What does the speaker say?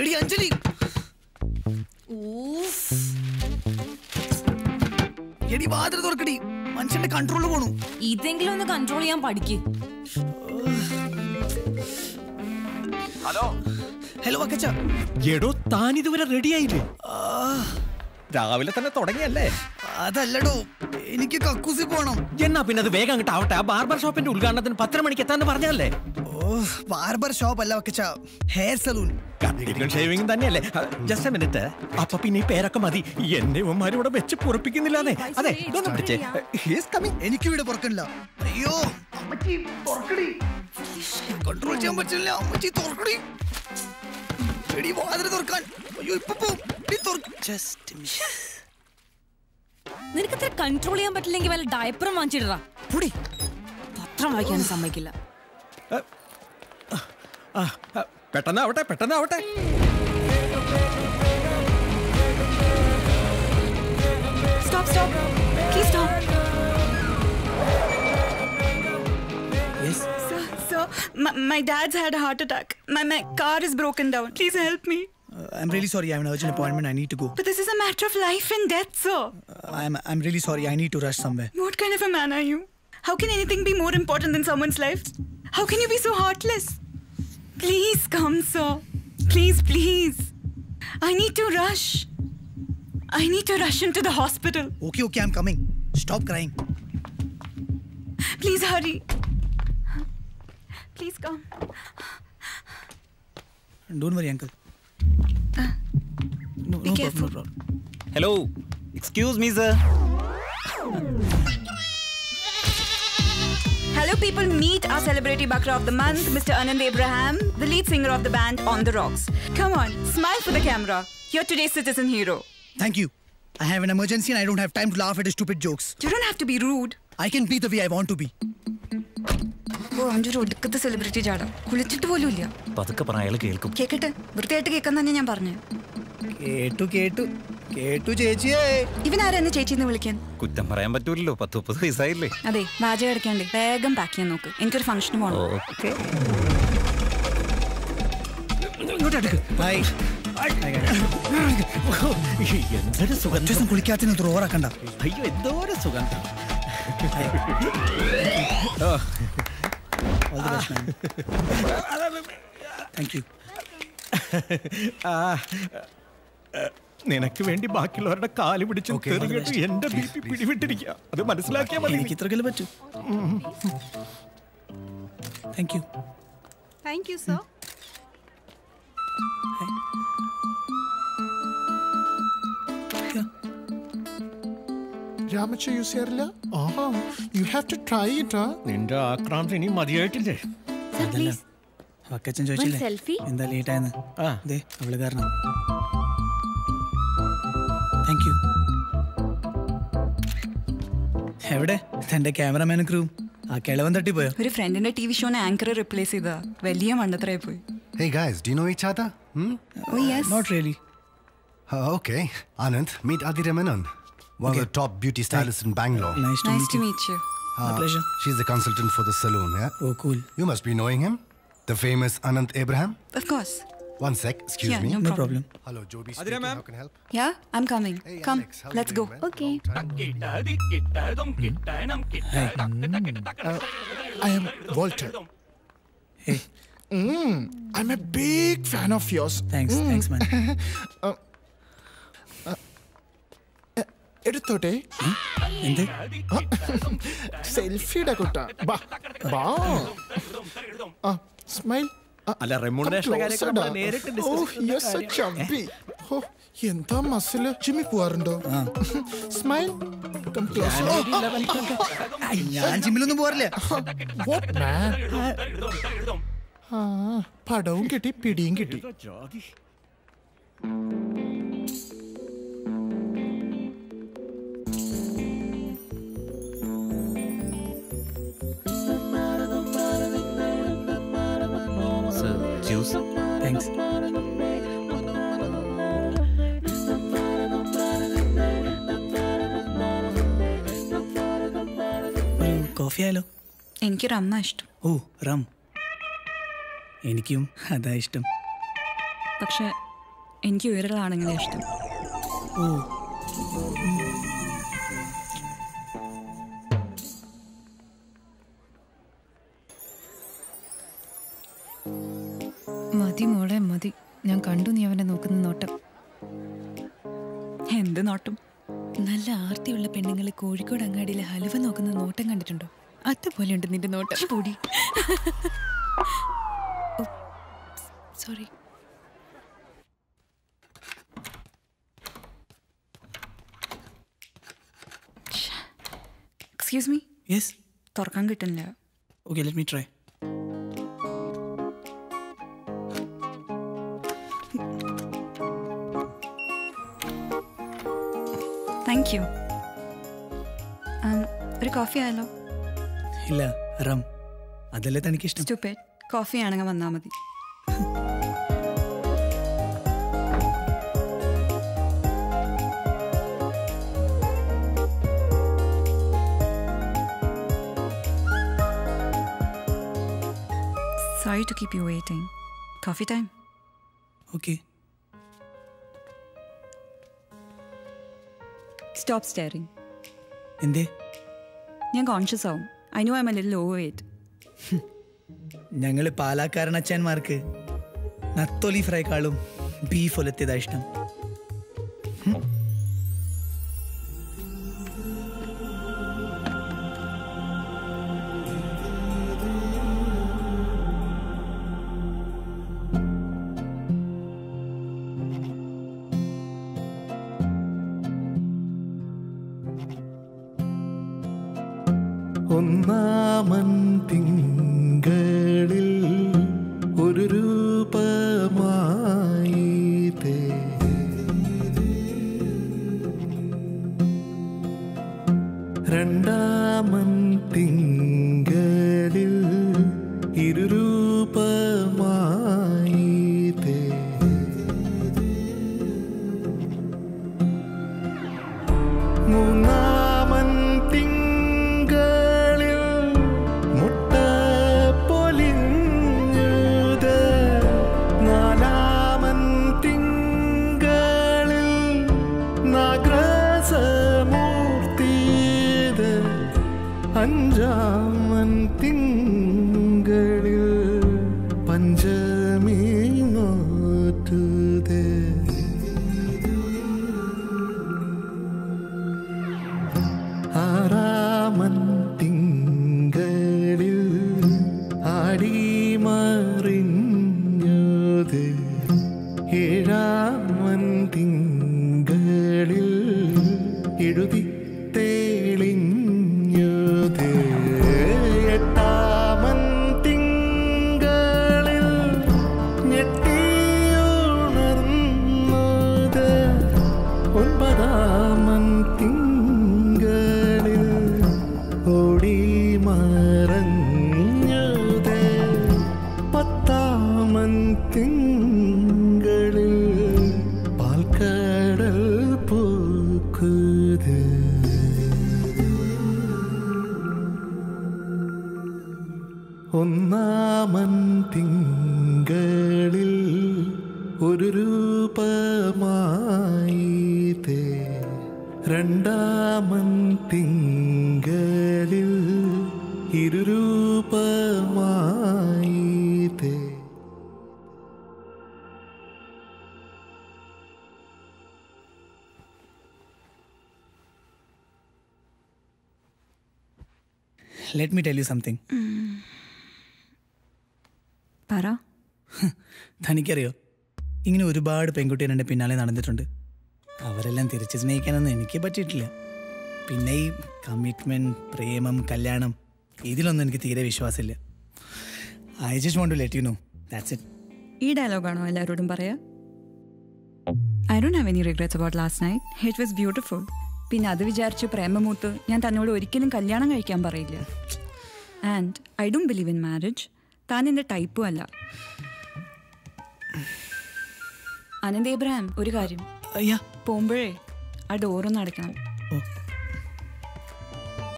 എടി അഞ്ജലി. എടി വാതിൽ തുറക്കടി. മനുഷ്യന്റെ കൺട്രോൾ പോണു. ഇതെങ്കിലും ഒന്ന് കൺട്രോൾ ചെയ്യാൻ പഠിക്ക്. ഹലോ. ഹലോ അക്കച്ച എടോ താൻ ഇതുവരെ റെഡിയായില്ലേ രാവിലെ തന്നെ തുടങ്ങിയല്ലേ? അതല്ലടോ. എനിക്ക് കക്കൂസി പോണം. എന്നാ പിന്നെ അത് വേഗം അങ്ങോട്ട് ആവട്ടെ. ആ ബാർബർ ഷോപ്പിന്റെ ഉദ്ഘാടനത്തിന് പത്തര മണിക്ക് എത്താന്ന് പറഞ്ഞല്ലേ ബാർബർ ഷോപ്പ് അല്ല വെക്കച്ച ഹെയർ സലൂൺ. ഷേവിംഗ് തന്നെയല്ലേ? ജസ്റ്റ് മിനിറ്റ് അപ്പൊ പിന്നെ ഈ പേരൊക്കെ മതി. എന്നെ ഇവന്മാരും ഇവിടെ വെച്ച് പൊറപ്പിക്കുന്നില്ലാന്നേ. അതെ ഇതൊന്നും പിടിച്ചേ. എനിക്ക് ഇവിടെ പുറക്കില്ല അയ്യോ. കൺട്രോൾ ചെയ്യാൻ പറ്റില്ല. അമ്മച്ചി തുറക്കടി. എടി വാതിൽ തുറക്കാൻ. അയ്യോ ഇപ്പൊ ജസ്റ്റ് നിനക്ക് ഇത്ര കൺട്രോൾ ചെയ്യാൻ പറ്റില്ലെങ്കിൽ വല്ല ഡയപ്പറും വാങ്ങിച്ചിടാ പുടി. പത്രം വായിക്കാനും സമ്മതിക്കില്ല. പെട്ടെന്നാവട്ടെ പെട്ടെന്നാവട്ടെ stop stop please stop yes Sir, sir, my, my dad's had a heart attack. My, my car is broken down. Please help me. I am really sorry I have an urgent appointment I need to go But this is a matter of life and death, sir. I'm I'm really sorry I need to rush somewhere What kind of a man are you? How can anything be more important than someone's life? How can you be so heartless? Please come, sir. Please, please. I need to rush. I need to rush him to the hospital. Okay, okay, I'm coming. Stop crying. Please hurry. Please come. Don't worry, uncle. Uh, no, be no careful. Problem, no problem. Hello. Excuse me, sir. Hello, people. Meet our celebrity Bakra of the month, Mr. Anand Abraham, the lead singer of the band On the Rocks. Come on, smile for the camera. You're today's citizen hero. thank you I have an emergency and I don't have time to laugh at stupid jokes You don't have to be rude. I can be the way I want to be ഓ ഒരു ഒടുക്കത്തെ celebrity ചാട കുളിച്ചിട്ട് പോലും ഇല്ല പതുക്കെ പറ അയാൾ കേൾക്കും കേക്കട്ടെ വൃത്തിയായിട്ട് കേൾക്കാൻ തന്നെ ഞാൻ പറഞ്ഞു കേട്ടു കേട്ടു കേട്ടു ചേച്ചിയേ. ഇവനാരാ എന്നെ ചേച്ചിന്ന് വിളിക്കാൻ? കുറ്റം പറയാൻ പറ്റൂലല്ലോ. പത്ത് മുപ്പത് വയസ്സായില്ലേ. അതെ വാചകം അടയ്ക്കാണ്ട് വേഗം പാക്ക് ചെയ്യാൻ നോക്ക്. എനിക്കൊരു ഫംഗ്ഷന് പോകണം ഓക്കെ ഇങ്ങോട്ട് എടുക്ക് ബൈ എന്തൊരു സുഗന്ധം. കുളിക്കാത്തിന് ത്രോറാക്കണ്ട അയ്യോ എന്തോരം സുഗന്ധം. നിനക്ക് വേണ്ടി ബാക്കിയുള്ളവരുടെ കാൽ പിടിച്ച് തെറിഞ്ഞിട്ട് എന്റെ ബി പി പിടിവിട്ടിരിക്കുക അത് മനസ്സിലാക്കിയാൽ മതി. എനിക്ക് ഇത്രക്കല്ലേ പറ്റൂ താങ്ക് യു താങ്ക്. രാമച്ച യൂസ് ചെയ്യാറില്ല? ആ. You have to try it നിന്റെ ആക്രാന്തം ഇനി മതിയായിട്ടില്ലേ? അതല്ല. വക്കച്ചൻ ചോദിച്ചില്ലേ? എന്താ ലേറ്റ് ആയെന്ന്? ആ. അതെ അവൾ കാരണം. താങ്ക് യു എവിടെ തന്റെ ക്യാമറമാനും ക്രൂ ആ കിളവൻ തട്ടിപ്പോയോ ഒരു ഫ്രണ്ടിന്റെ ടി വി ഷോനെ ആങ്കർ റിപ്ലേസ് ചെയ്താ വലിയ മണ്ടത്തരായി പോയി Hey guys, do you know each other? Hmm? yes yes Not really. Uh, okay. Anand, meet Adira Menon, one of the top beauty stylists in Bangalore. Nice to, nice meet, to you. meet you. Uh, pleasure. She's the consultant for the salon, yeah? Oh, cool. You must be knowing him. The famous Anand Abraham. Of course One sec, excuse Yeah, me. no no problem Hello, Joby speaking. How can I help? Yeah I am coming Hey, come Alex, how you let's go doing, man? Okay. I am Walter hey I am a big fan of yours thanks thanks man എടുത്തോട്ടെ എന്ത് സെൽഫിയുടെ കുട്ട ബാ ബാ ആ smile അല്ല remuneration നേരിട്ട് എന്താ muscle Jimmy പോവാറുണ്ടോ? സ്മൈൽ ഞാൻ ജിമ്മിലൊന്നും പോവാറില്ല. പടവും കിട്ടി പിടിയും കിട്ടി. താങ്ക്സ് ഒരു കോഫി ആയാലോ? എനിക്ക് റമ്മ ഇഷ്ടം. ഓ റം എനിക്കും അതാ ഇഷ്ടം. പക്ഷെ എനിക്ക് ആണുങ്ങളെ ഇഷ്ടം. ഓ. മതി മോളെ മതി. ഞാൻ കണ്ടു നീ അവനെ നോക്കുന്ന നോട്ടം. എന്ത് നോട്ടം? നല്ല ആർത്തിയുള്ള പെണ്ണുങ്ങൾ കോഴിക്കോട് അങ്ങാടിയിലെ ഹലുവ നോക്കുന്ന നോട്ടം കണ്ടിട്ടുണ്ടോ? അതുപോലെ ഉണ്ട് നിന്റെ നോട്ടം. പൊടി. സോറി. Excuse me. യെസ് തുറക്കാൻ കിട്ടുന്നില്ല. Okay let me try thank you ഒരു കോഫി ആയാലോ ഇല്ല റം അതല്ലേ തനിക്ക് ഇഷ്ടം സ്റ്റുപ്പേറ്റ് കോഫി ആണെങ്കിൽ വന്നാൽ മതി. Sorry to keep you waiting. Coffee time. Okay Stop staring. എന്തേ? ഞാൻ കോൺഷ്യസ് ആവും. I know I am a little overweight ഞങ്ങൾ പാലാക്കാരനച്ചാന്മാർക്ക് നത്തോലി ഫ്രൈക്കാളും ബീഫ് ഒലത്തിയതാ ഇഷ്ടം. ഒന്നാമൻ തിങ്കളിൽ ഒരു രൂപമായി രണ്ടാമൻ തിങ്കളിൽ ഇരുരൂപമായി ഏഴാമൻ തിങ്കളിൽ എഴുതി ഒന്നാമൻ തിങ്കളിൽ ഒരു രൂപമായി തേ രണ്ടാമൻ തിങ്കളിൽ ഇരുരൂപമായി തേ let me tell you something തനിക്കറിയോ? ഇങ്ങനെ ഒരുപാട് പെൺകുട്ടികൾ എന്റെ പിന്നാലെ നടന്നിട്ടുണ്ട്. അവരെല്ലാം തിരിച്ചു സ്നേഹിക്കാനൊന്നും എനിക്ക് പറ്റിയിട്ടില്ല. പിന്നെ ഈ കമ്മിറ്റ്മെന്റ് പ്രേമം കല്യാണം ഇതിലൊന്നും എനിക്ക് തീരെ വിശ്വാസമില്ല. I just won't let you know that's it ഈ ഡയലോഗാണോ എല്ലാവരോടും പറയാ? I don't have any regrets about last night it was beautiful പിന്നെ അത് വിചാരിച്ച് പ്രേമമൂത്ത് ഞാൻ തന്നോട് ഒരിക്കലും കല്യാണം കഴിക്കാൻ പറയില്ല. And I don't believe in marriage താൻ എന്റെ ടൈപ്പും അല്ല. അനന്ത് ഇബ്രാഹിം ഒരു കാര്യം. അയ്യാ. പോകുമ്പോഴേ ആ ഡോറൊന്നും അടയ്ക്കണം.